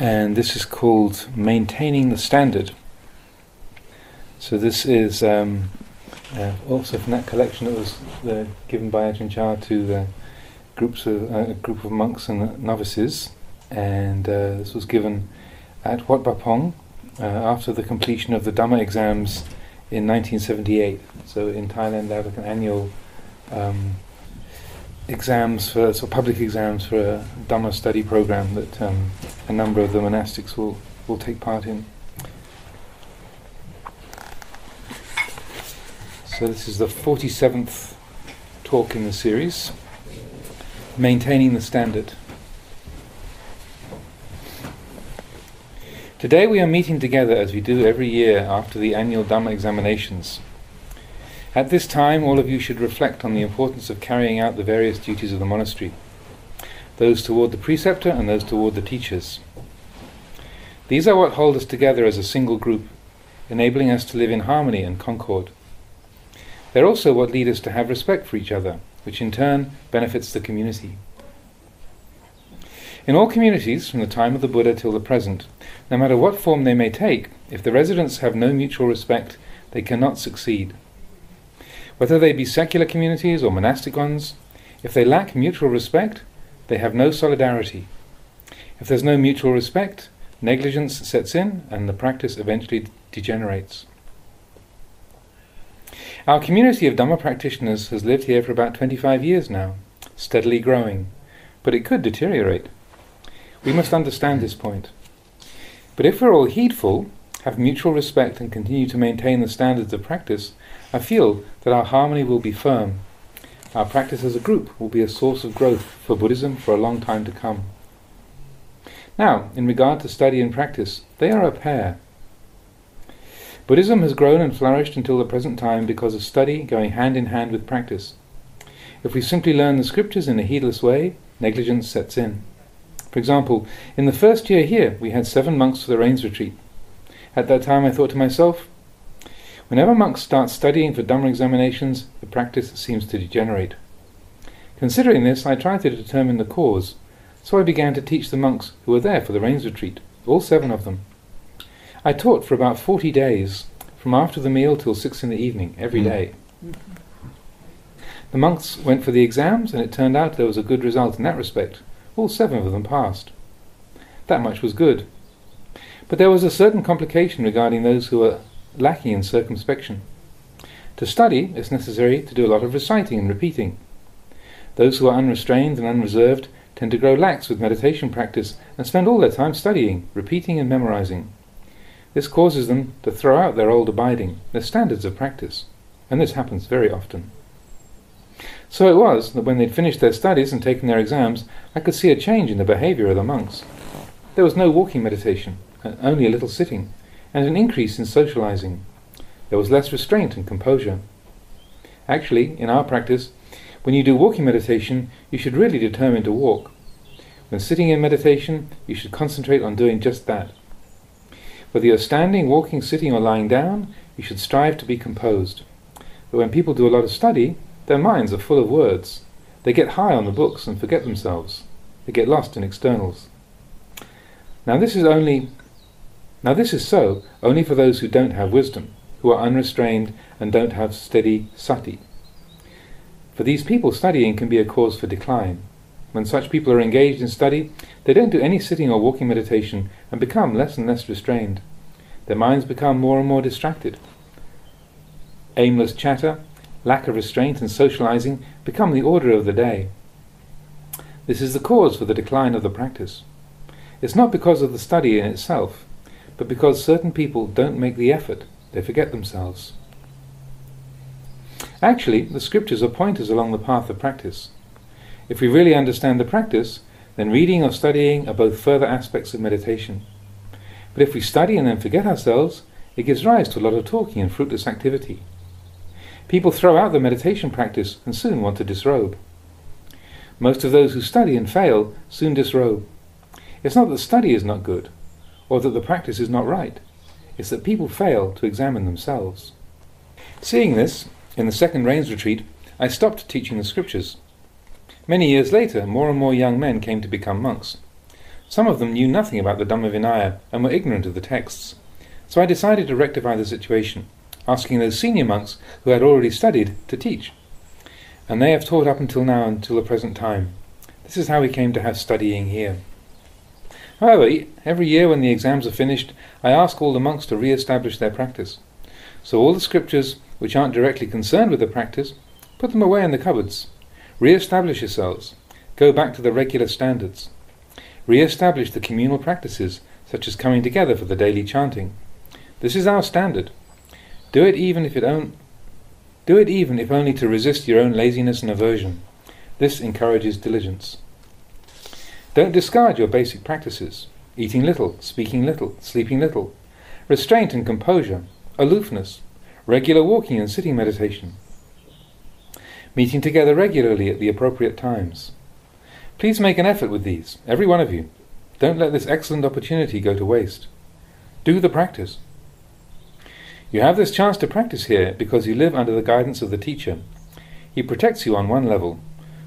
and this is called Maintaining the Standard. So this is um, uh, also from that collection that was uh, given by Ajahn Chah to the groups of, uh, a group of monks and novices, and uh, this was given at Wat Pah Pong uh, after the completion of the Dhamma exams in 1978. So in Thailand they have like an annual um, exams for so public exams for a Dhamma study program that um, a number of the monastics will, will take part in. So this is the 47th talk in the series, Maintaining the Standard. Today we are meeting together as we do every year after the annual Dhamma examinations. At this time, all of you should reflect on the importance of carrying out the various duties of the monastery those toward the preceptor and those toward the teachers. These are what hold us together as a single group, enabling us to live in harmony and concord. They're also what lead us to have respect for each other, which in turn benefits the community. In all communities, from the time of the Buddha till the present, no matter what form they may take, if the residents have no mutual respect, they cannot succeed. Whether they be secular communities or monastic ones, if they lack mutual respect, they have no solidarity. If there's no mutual respect, negligence sets in and the practice eventually degenerates. Our community of Dhamma practitioners has lived here for about 25 years now, steadily growing, but it could deteriorate. We must understand this point. But if we're all heedful, have mutual respect, and continue to maintain the standards of practice, I feel that our harmony will be firm our practice as a group will be a source of growth for Buddhism for a long time to come. Now, in regard to study and practice, they are a pair. Buddhism has grown and flourished until the present time because of study going hand in hand with practice. If we simply learn the scriptures in a heedless way, negligence sets in. For example, in the first year here, we had seven monks for the rains retreat. At that time, I thought to myself, Whenever monks start studying for Dhamma examinations, the practice seems to degenerate. Considering this, I tried to determine the cause, so I began to teach the monks who were there for the rains retreat, all seven of them. I taught for about forty days, from after the meal till six in the evening, every hmm. The monks went for the exams, and it turned out there was a good result in that respect. All seven of them passed. That much was good. But there was a certain complication regarding those who were lacking in circumspection. To study, it's necessary to do a lot of reciting and repeating. Those who are unrestrained and unreserved tend to grow lax with meditation practice and spend all their time studying, repeating, and memorizing. This causes them to throw out their old abiding, their standards of practice, and this happens very often. So it was that when they'd finished their studies and taken their exams, I could see a change in the behavior of the monks. There was no walking meditation, uh, only a little sitting, and an increase in socializing. There was less restraint and composure. Actually, in our practice, when you do walking meditation, you should really determine to walk. When sitting in meditation, you should concentrate on doing just that. Whether you're standing, walking, sitting, or lying down, you should strive to be composed. But when people do a lot of study, their minds are full of words. They get high on the books and forget themselves. They get lost in externals. Now, this is only now this is so only for those who don't have wisdom, who are unrestrained and don't have steady sati. For these people, studying can be a cause for decline. When such people are engaged in study, they don't do any sitting or walking meditation and become less and less restrained. Their minds become more and more distracted. Aimless chatter, lack of restraint, and socializing become the order of the day. This is the cause for the decline of the practice. It's not because of the study in itself, but because certain people don't make the effort, they forget themselves. Actually, the scriptures are pointers along the path of practice. If we really understand the practice, then reading or studying are both further aspects of meditation. But if we study and then forget ourselves, it gives rise to a lot of talking and fruitless activity. People throw out the meditation practice and soon want to disrobe. Most of those who study and fail soon disrobe. It's not that study is not good, or that the practice is not right. It's that people fail to examine themselves. Seeing this, in the second rains retreat, I stopped teaching the scriptures. Many years later, more and more young men came to become monks. Some of them knew nothing about the Dhamma Vinaya and were ignorant of the texts. So I decided to rectify the situation, asking those senior monks who had already studied to teach. And they have taught up until now, until the present time. This is how we came to have studying here. However, every year when the exams are finished, I ask all the monks to re-establish their practice. So all the scriptures which aren't directly concerned with the practice, put them away in the cupboards. Re-establish yourselves. Go back to the regular standards. Re-establish the communal practices, such as coming together for the daily chanting. This is our standard. Do it even if it on- do it even if only to resist your own laziness and aversion. This encourages diligence. Don't discard your basic practices eating little, speaking little, sleeping little, restraint and composure, aloofness, regular walking and sitting meditation, meeting together regularly at the appropriate times. Please make an effort with these, every one of you. Don't let this excellent opportunity go to waste. Do the practice. You have this chance to practice here because you live under the guidance of the teacher. He protects you on one level,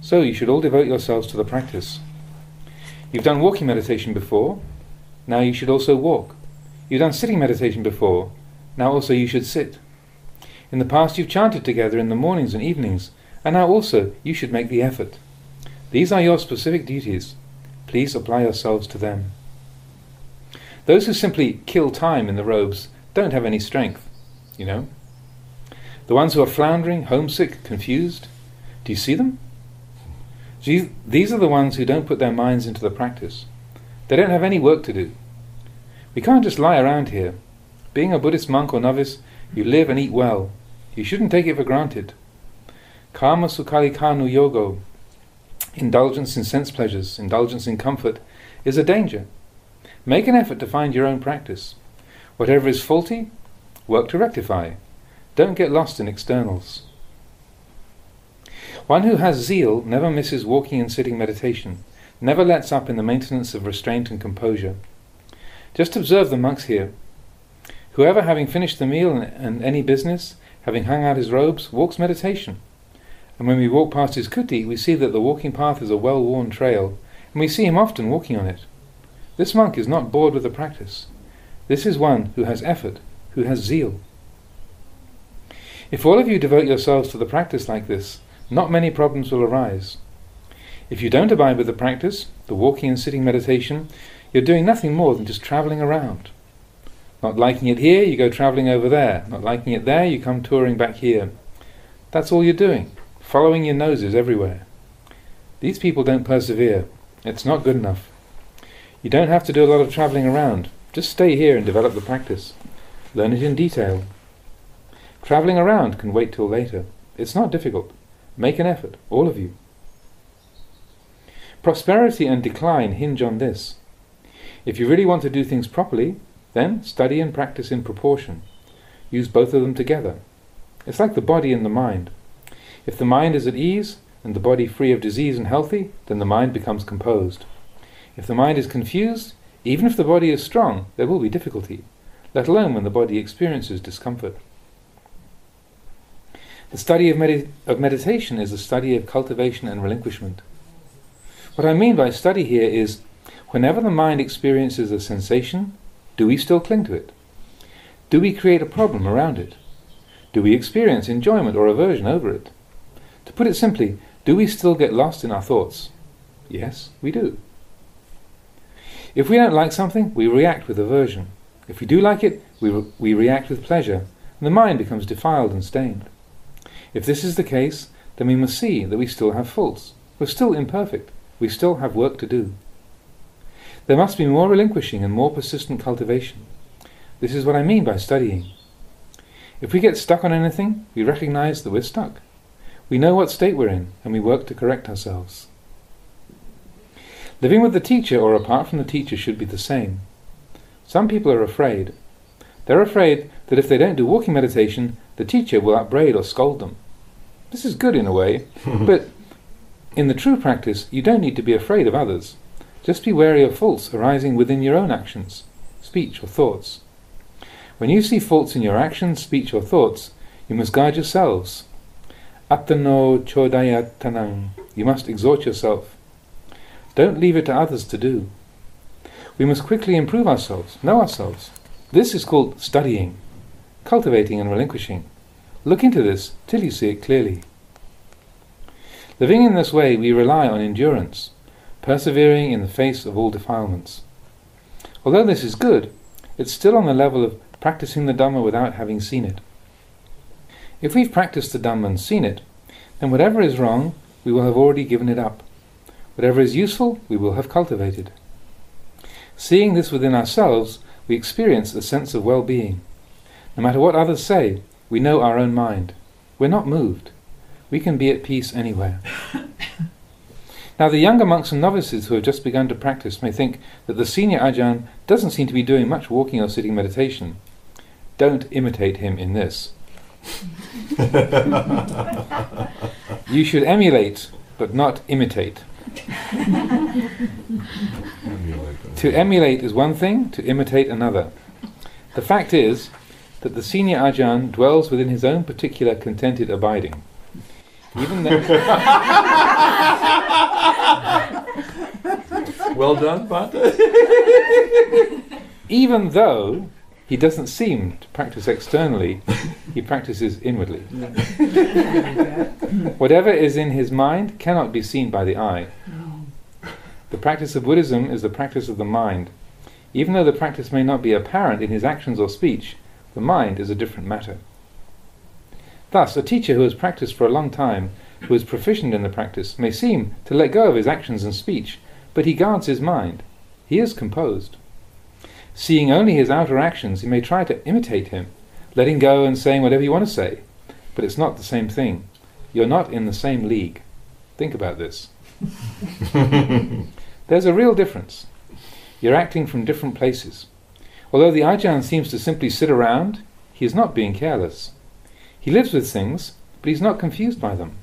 so you should all devote yourselves to the practice. You've done walking meditation before, now you should also walk. You've done sitting meditation before, now also you should sit. In the past you've chanted together in the mornings and evenings, and now also you should make the effort. These are your specific duties. Please apply yourselves to them. Those who simply kill time in the robes don't have any strength, you know. The ones who are floundering, homesick, confused, do you see them? These are the ones who don't put their minds into the practice. They don't have any work to do. We can't just lie around here. Being a Buddhist monk or novice, you live and eat well. You shouldn't take it for granted. Kama sukhalikanu yogo, indulgence in sense pleasures, indulgence in comfort, is a danger. Make an effort to find your own practice. Whatever is faulty, work to rectify. Don't get lost in externals. One who has zeal never misses walking and sitting meditation, never lets up in the maintenance of restraint and composure. Just observe the monks here. Whoever, having finished the meal and, any business, having hung out his robes, walks meditation. And when we walk past his kuti, we see that the walking path is a well worn trail, and we see him often walking on it. This monk is not bored with the practice. This is one who has effort, who has zeal. If all of you devote yourselves to the practice like this, not many problems will arise. If you don't abide with the practice, the walking and sitting meditation, you're doing nothing more than just travelling around. Not liking it here, you go travelling over there. Not liking it there, you come touring back here. That's all you're doing, following your noses everywhere. These people don't persevere. It's not good enough. You don't have to do a lot of travelling around. Just stay here and develop the practice. Learn it in detail. Travelling around can wait till later. It's not difficult. Make an effort, all of you. Prosperity and decline hinge on this. If you really want to do things properly, then study and practice in proportion. Use both of them together. It's like the body and the mind. If the mind is at ease and the body free of disease and healthy, then the mind becomes composed. If the mind is confused, even if the body is strong, there will be difficulty, let alone when the body experiences discomfort. The study of, of meditation is a study of cultivation and relinquishment. What I mean by study here is whenever the mind experiences a sensation, do we still cling to it? Do we create a problem around it? Do we experience enjoyment or aversion over it? To put it simply, do we still get lost in our thoughts? Yes, we do. If we don't like something, we react with aversion. If we do like it, we, re- we react with pleasure, and the mind becomes defiled and stained. If this is the case, then we must see that we still have faults. We're still imperfect. We still have work to do. There must be more relinquishing and more persistent cultivation. This is what I mean by studying. If we get stuck on anything, we recognize that we're stuck. We know what state we're in, and we work to correct ourselves. Living with the teacher or apart from the teacher should be the same. Some people are afraid. They're afraid that if they don't do walking meditation, the teacher will upbraid or scold them. This is good in a way, but in the true practice, you don't need to be afraid of others. Just be wary of faults arising within your own actions, speech, or thoughts. When you see faults in your actions, speech, or thoughts, you must guard yourselves. Atano chodayatanang. You must exhort yourself. Don't leave it to others to do. We must quickly improve ourselves, know ourselves. This is called studying, cultivating and relinquishing. Look into this till you see it clearly. Living in this way, we rely on endurance, persevering in the face of all defilements. Although this is good, it's still on the level of practicing the Dhamma without having seen it. If we've practiced the Dhamma and seen it, then whatever is wrong, we will have already given it up. Whatever is useful, we will have cultivated. Seeing this within ourselves, we experience a sense of well being. No matter what others say, we know our own mind. We're not moved. We can be at peace anywhere. now, the younger monks and novices who have just begun to practice may think that the senior Ajahn doesn't seem to be doing much walking or sitting meditation. Don't imitate him in this. you should emulate, but not imitate. to emulate is one thing, to imitate another. The fact is that the senior Ajahn dwells within his own particular contented abiding. Even though well done, Pata. even though he doesn't seem to practice externally, he practices inwardly. Whatever is in his mind cannot be seen by the eye. The practice of Buddhism is the practice of the mind. Even though the practice may not be apparent in his actions or speech, the mind is a different matter. Thus, a teacher who has practiced for a long time, who is proficient in the practice, may seem to let go of his actions and speech, but he guards his mind. He is composed. Seeing only his outer actions, he may try to imitate him, letting go and saying whatever you want to say. But it's not the same thing. You're not in the same league. Think about this. There's a real difference. You're acting from different places. Although the Ajahn seems to simply sit around, he is not being careless. He lives with things, but he's not confused by them.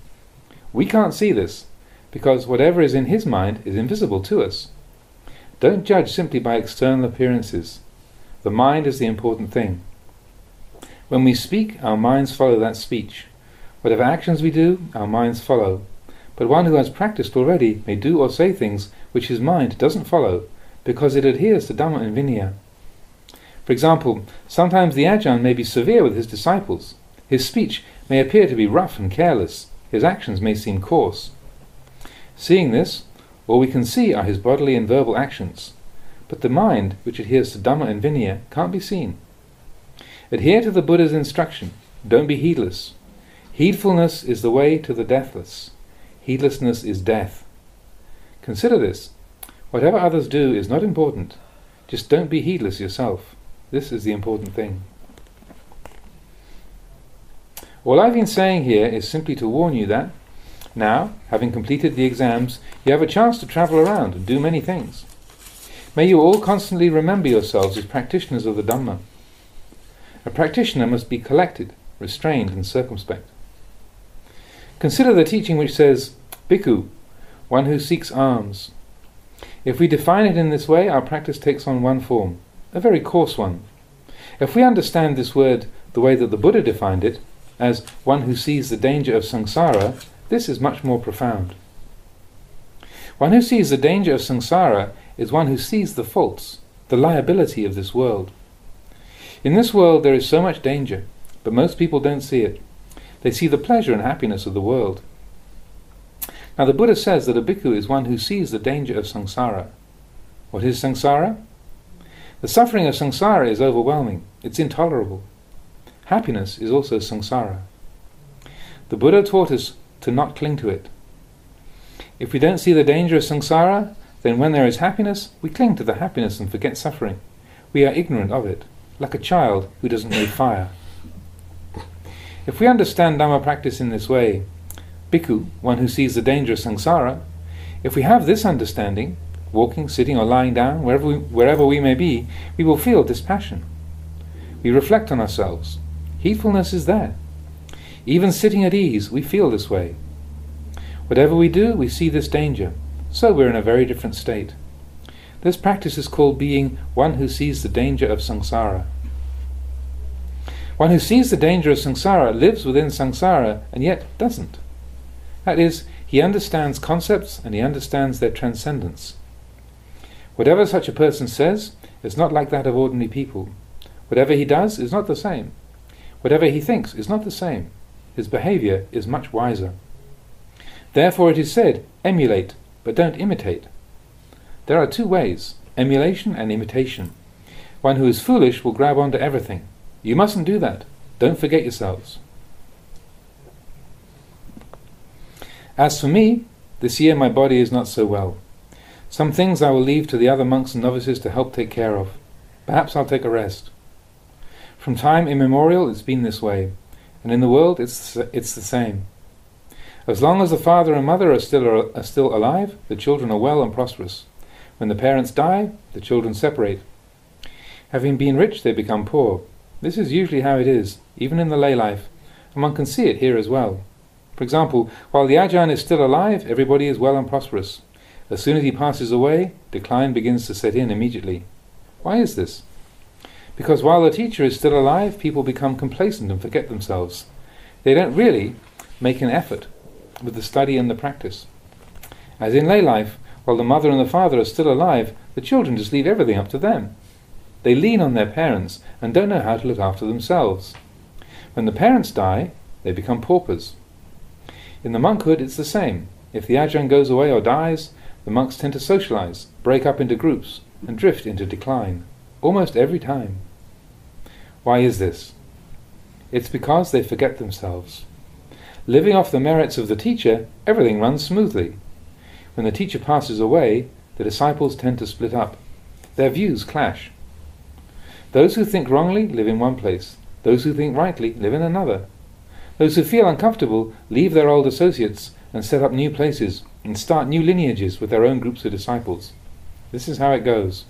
We can't see this, because whatever is in his mind is invisible to us. Don't judge simply by external appearances. The mind is the important thing. When we speak, our minds follow that speech. Whatever actions we do, our minds follow. But one who has practiced already may do or say things which his mind doesn't follow, because it adheres to Dhamma and Vinaya. For example, sometimes the Ajahn may be severe with his disciples. His speech may appear to be rough and careless. His actions may seem coarse. Seeing this, all we can see are his bodily and verbal actions, but the mind, which adheres to Dhamma and Vinaya, can't be seen. Adhere to the Buddha's instruction. Don't be heedless. Heedfulness is the way to the deathless. Heedlessness is death. Consider this. Whatever others do is not important. Just don't be heedless yourself. This is the important thing. All I've been saying here is simply to warn you that now, having completed the exams, you have a chance to travel around and do many things. May you all constantly remember yourselves as practitioners of the Dhamma. A practitioner must be collected, restrained, and circumspect. Consider the teaching which says, Bhikkhu, one who seeks alms. If we define it in this way, our practice takes on one form, a very coarse one. If we understand this word the way that the Buddha defined it, as one who sees the danger of samsara, this is much more profound. One who sees the danger of samsara is one who sees the faults, the liability of this world. In this world there is so much danger, but most people don't see it. They see the pleasure and happiness of the world. Now the Buddha says that a bhikkhu is one who sees the danger of samsara. What is samsara? The suffering of samsara is overwhelming, it's intolerable. Happiness is also samsara. The Buddha taught us to not cling to it. If we don't see the danger of samsara, then when there is happiness, we cling to the happiness and forget suffering. We are ignorant of it, like a child who doesn't know fire. If we understand Dhamma practice in this way, bhikkhu, one who sees the danger of samsara, if we have this understanding, walking, sitting, or lying down, wherever we, wherever we may be, we will feel dispassion. We reflect on ourselves. Heedfulness is there. Even sitting at ease, we feel this way. Whatever we do, we see this danger, so we're in a very different state. This practice is called being one who sees the danger of samsara. One who sees the danger of samsara lives within samsara and yet doesn't. That is, he understands concepts and he understands their transcendence. Whatever such a person says is not like that of ordinary people. Whatever he does is not the same. Whatever he thinks is not the same. His behavior is much wiser. Therefore it is said, emulate, but don't imitate. There are two ways emulation and imitation. One who is foolish will grab onto everything. You mustn't do that. Don't forget yourselves. As for me, this year my body is not so well. Some things I will leave to the other monks and novices to help take care of. Perhaps I'll take a rest. From time immemorial it's been this way, and in the world it's, it's the same. As long as the father and mother are still, are still alive, the children are well and prosperous. When the parents die, the children separate. Having been rich, they become poor. This is usually how it is, even in the lay life, and one can see it here as well. For example, while the Ajahn is still alive, everybody is well and prosperous. As soon as he passes away, decline begins to set in immediately. Why is this? Because while the teacher is still alive, people become complacent and forget themselves. They don't really make an effort with the study and the practice. As in lay life, while the mother and the father are still alive, the children just leave everything up to them. They lean on their parents and don't know how to look after themselves. When the parents die, they become paupers. In the monkhood, it's the same. If the ajahn goes away or dies, the monks tend to socialize, break up into groups, and drift into decline, almost every time. Why is this? It's because they forget themselves. Living off the merits of the teacher, everything runs smoothly. When the teacher passes away, the disciples tend to split up. Their views clash. Those who think wrongly live in one place. Those who think rightly live in another. Those who feel uncomfortable leave their old associates and set up new places and start new lineages with their own groups of disciples. This is how it goes.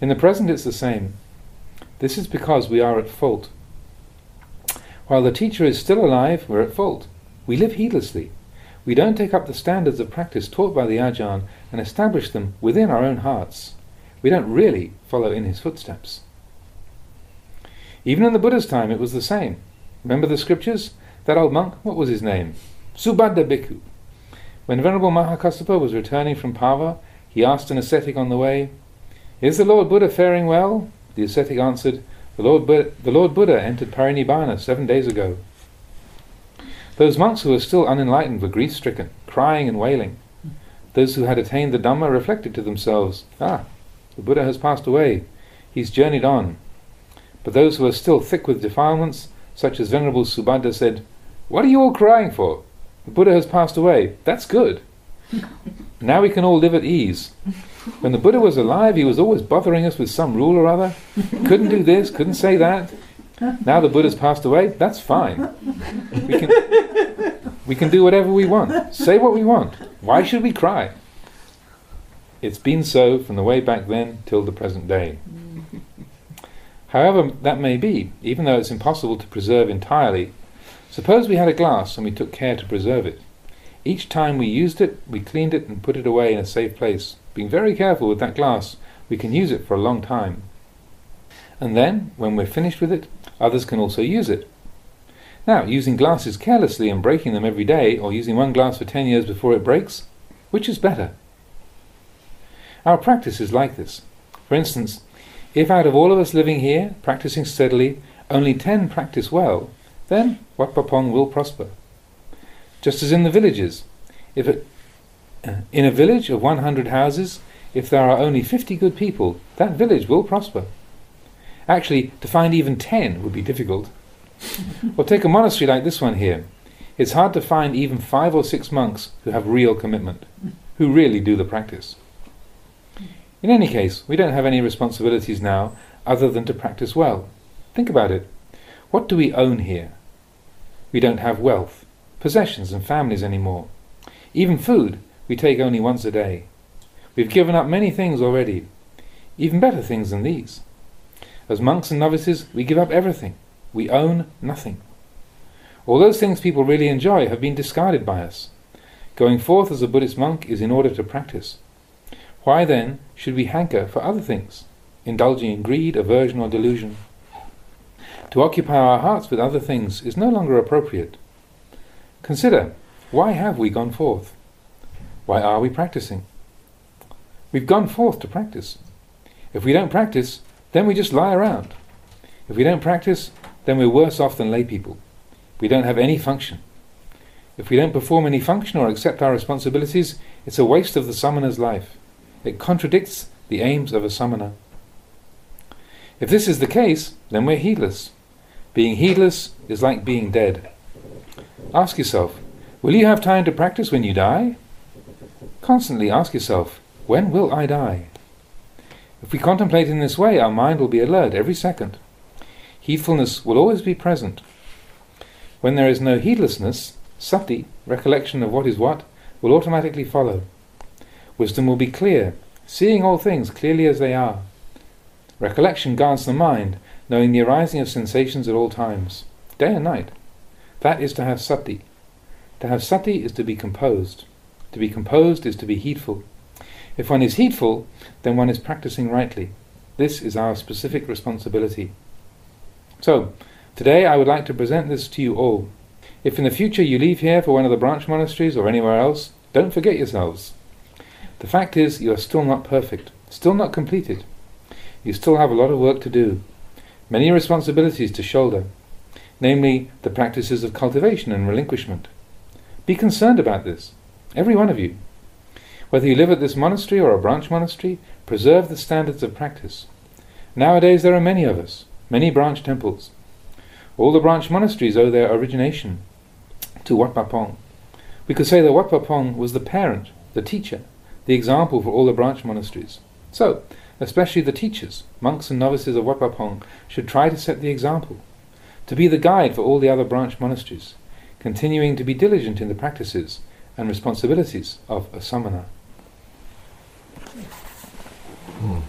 In the present, it's the same. This is because we are at fault. While the teacher is still alive, we're at fault. We live heedlessly. We don't take up the standards of practice taught by the Ajahn and establish them within our own hearts. We don't really follow in his footsteps. Even in the Buddha's time, it was the same. Remember the scriptures? That old monk, what was his name? Subhadda Bhikkhu. When Venerable Mahakassapa was returning from Pava, he asked an ascetic on the way, Is the Lord Buddha faring well? The ascetic answered, the Lord, Buddha, the Lord Buddha entered Parinibbana seven days ago. Those monks who were still unenlightened were grief stricken, crying and wailing. Those who had attained the Dhamma reflected to themselves, Ah, the Buddha has passed away, he's journeyed on. But those who were still thick with defilements, such as Venerable Subhadda, said, What are you all crying for? The Buddha has passed away. That's good. now we can all live at ease. When the Buddha was alive, he was always bothering us with some rule or other. Couldn't do this, couldn't say that. Now the Buddha's passed away, that's fine. We can, we can do whatever we want, say what we want. Why should we cry? It's been so from the way back then till the present day. However that may be, even though it's impossible to preserve entirely, suppose we had a glass and we took care to preserve it. Each time we used it, we cleaned it and put it away in a safe place. Being very careful with that glass, we can use it for a long time. And then, when we're finished with it, others can also use it. Now, using glasses carelessly and breaking them every day, or using one glass for ten years before it breaks, which is better? Our practice is like this. For instance, if out of all of us living here, practicing steadily, only ten practice well, then Wat Pah Pong will prosper. Just as in the villages, if it, in a village of 100 houses, if there are only 50 good people, that village will prosper. Actually, to find even 10 would be difficult. or take a monastery like this one here. It's hard to find even five or six monks who have real commitment, who really do the practice. In any case, we don't have any responsibilities now other than to practice well. Think about it. What do we own here? We don't have wealth possessions and families anymore. Even food we take only once a day. We've given up many things already, even better things than these. As monks and novices, we give up everything. We own nothing. All those things people really enjoy have been discarded by us. Going forth as a Buddhist monk is in order to practice. Why then should we hanker for other things, indulging in greed, aversion, or delusion? To occupy our hearts with other things is no longer appropriate. Consider, why have we gone forth? Why are we practicing? We've gone forth to practice. If we don't practice, then we just lie around. If we don't practice, then we're worse off than lay people. We don't have any function. If we don't perform any function or accept our responsibilities, it's a waste of the samana's life. It contradicts the aims of a samana. If this is the case, then we're heedless. Being heedless is like being dead. Ask yourself, will you have time to practice when you die? Constantly ask yourself, when will I die? If we contemplate in this way, our mind will be alert every second. Heedfulness will always be present. When there is no heedlessness, sati, recollection of what is what, will automatically follow. Wisdom will be clear, seeing all things clearly as they are. Recollection guards the mind, knowing the arising of sensations at all times, day and night. That is to have sati. To have sati is to be composed. To be composed is to be heedful. If one is heedful, then one is practicing rightly. This is our specific responsibility. So, today I would like to present this to you all. If in the future you leave here for one of the branch monasteries or anywhere else, don't forget yourselves. The fact is, you are still not perfect, still not completed. You still have a lot of work to do, many responsibilities to shoulder, namely the practices of cultivation and relinquishment. Be concerned about this, every one of you. Whether you live at this monastery or a branch monastery, preserve the standards of practice. Nowadays there are many of us, many branch temples. All the branch monasteries owe their origination to Wat Pah Pong. We could say that Wat Pah Pong was the parent, the teacher, the example for all the branch monasteries. So, especially the teachers, monks and novices of Wat Pah Pong, should try to set the example, to be the guide for all the other branch monasteries, continuing to be diligent in the practices and responsibilities of a samana. Hmm.